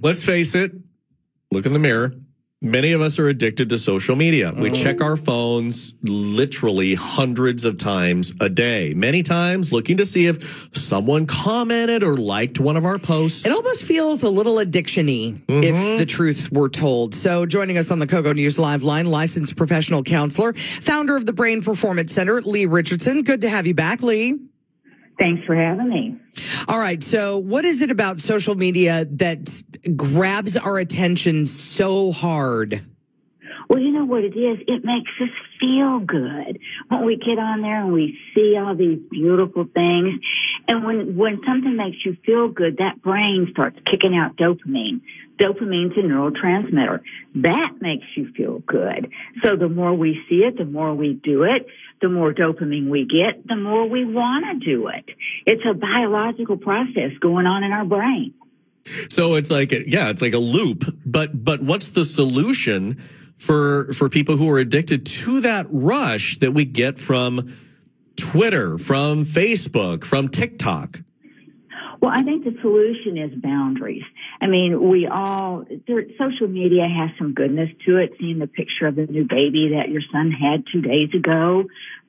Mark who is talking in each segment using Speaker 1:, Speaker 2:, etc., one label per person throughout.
Speaker 1: Let's face it, look in the mirror. Many of us are addicted to social media. We
Speaker 2: Mm-hmm.
Speaker 1: check our phones literally hundreds of times a day, many times looking to see if someone commented or liked one of our posts.
Speaker 2: It almost feels a little addiction-y, if the truth were told. So joining us on the KOGO News Live line, licensed professional counselor, founder of the Brain Performance Center, Leigh Richardson. Good to have you back, Leigh.
Speaker 3: Thanks for having me.
Speaker 2: All right. So what is it about social media that grabs our attention so hard?
Speaker 3: Well, you know what it is? It makes us feel good when we get on there and we see all these beautiful things. And when, when something makes you feel good, that brain starts kicking out dopamine. Dopamine's a neurotransmitter. That makes you feel good. So the more we see it, the more we do it, the more dopamine we get, the more we want to do it. It's a biological process going on in our brain.
Speaker 1: So it's like, yeah, it's like a loop. But but what's the solution for for people who are addicted to that rush that we get from Twitter, from Facebook, from TikTok?
Speaker 3: Well, I think the solution is boundaries. I mean, we all, social media has some goodness to it, seeing the picture of the new baby that your son had two days ago.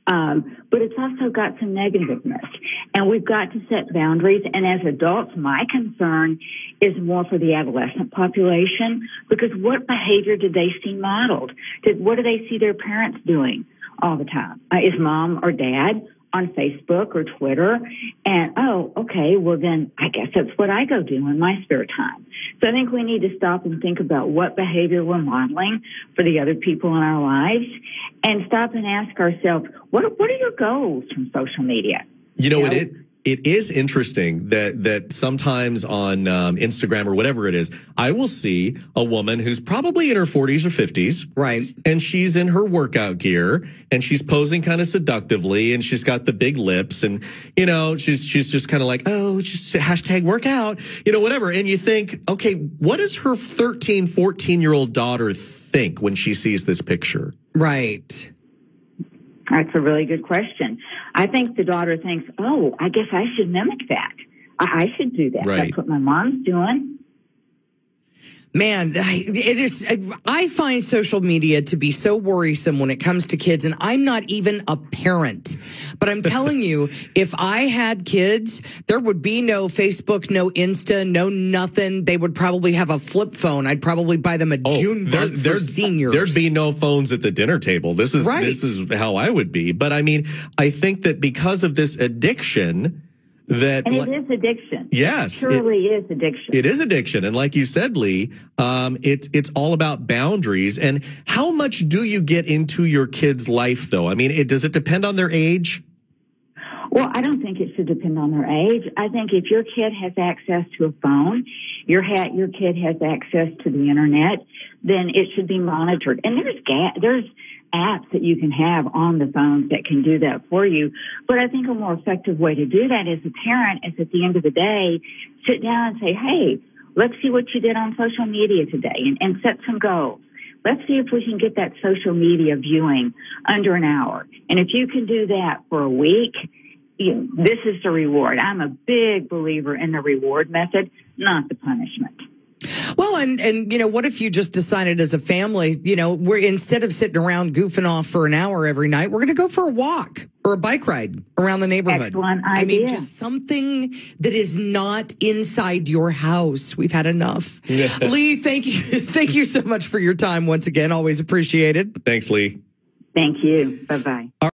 Speaker 3: Um, but it's also got some negativeness. And we've got to set boundaries. And as adults, my concern is more for the adolescent population because what behavior did they see modeled? Did, what do they see their parents doing all the time? Uh, is mom or dad on Facebook or Twitter. And oh, okay, well then I guess that's what I go do in my spare time. So I think we need to stop and think about what behavior we're modeling for the other people in our lives and stop and ask ourselves, what, what are your goals from social media?
Speaker 1: You know,
Speaker 3: Yeah.
Speaker 1: it it is interesting that that sometimes on um, Instagram or whatever it is, I will see a woman who's probably in her 40s or 50s,
Speaker 2: Right.
Speaker 1: and she's in her workout gear and she's posing kind of seductively and she's got the big lips and you know she's she's just kind of like oh just hashtag workout you know whatever and you think okay what does her 13 14 year old daughter think when she sees this picture
Speaker 2: Right.
Speaker 3: That's a really good question. I think the daughter thinks, oh, I guess I should mimic that. I, I should do that.
Speaker 1: Right.
Speaker 3: That's what my mom's doing.
Speaker 2: Man, I- it is. I find social media to be so worrisome when it comes to kids, and I'm not even a parent. But I'm telling you, if I had kids, there would be no Facebook, no Insta, no nothing. They would probably have a flip phone. I'd probably buy them a oh, June
Speaker 1: Oh, there-
Speaker 2: bug for seniors.
Speaker 1: There'd be no phones at the dinner table. This is
Speaker 2: Right.
Speaker 1: this is how I would be. But I mean, I think that because of this addiction, that
Speaker 3: And it is addiction.
Speaker 1: yes,
Speaker 3: It
Speaker 1: it-
Speaker 3: truly is addiction.
Speaker 1: it is addiction, and like you said, Leigh, um, it's it's all about boundaries. And how much do you get into your kid's life, though? I mean, it, does it depend on their age?
Speaker 3: Well, I don't think it should depend on their age. I think if your kid has access to a phone, your ha- your kid has access to the internet, then it should be monitored. And there's ga- there's apps that you can have on the phones that can do that for you. But I think a more effective way to do that as a parent is at the end of the day, sit down and say, hey, let's see what you did on social media today and, and set some goals. Let's see if we can get that social media viewing under an hour. And if you can do that for a week, you, this is the reward. I'm a big believer in the reward method, not the punishment.
Speaker 2: Well, and and you know, what if you just decided as a family, you know, we're instead of sitting around goofing off for an hour every night, we're going to go for a walk or a bike ride around the neighborhood.
Speaker 3: Excellent
Speaker 2: I mean, just something that is not inside your house. We've had enough. Leigh, thank you, thank you so much for your time once again. Always appreciated.
Speaker 1: Thanks, Leigh.
Speaker 3: Thank you. Bye bye.